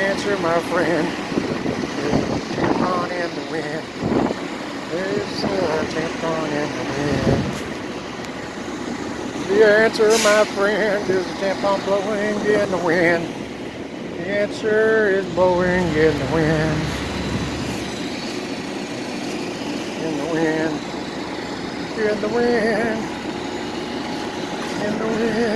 answer, my friend, is a tampon in the wind. There's a tampon in the wind. The answer, my friend, is a tampon blowing in the wind. The answer is blowing in the wind. In the wind. In the wind. In the wind.